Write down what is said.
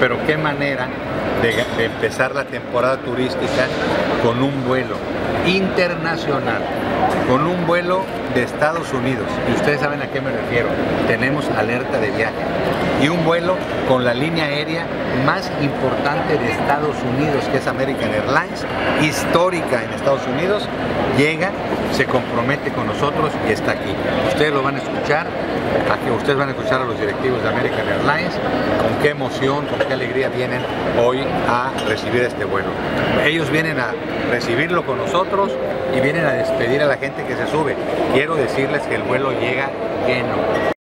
pero qué manera de, empezar la temporada turística con un vuelo internacional, con un vuelo de Estados Unidos. Y ustedes saben a qué me refiero. Tenemos alerta de viaje. Y un vuelo con la línea aérea más importante de Estados Unidos, que es American Airlines, histórica en Estados Unidos, llega, se compromete con nosotros y está aquí. Ustedes lo van a escuchar, aquí ustedes van a escuchar a los directivos de American Airlines, con qué emoción, con qué alegría vienen hoy a recibir este vuelo. Ellos vienen a recibirlo con nosotros y vienen a despedir a la gente que se sube. Quiero decirles que el vuelo llega lleno.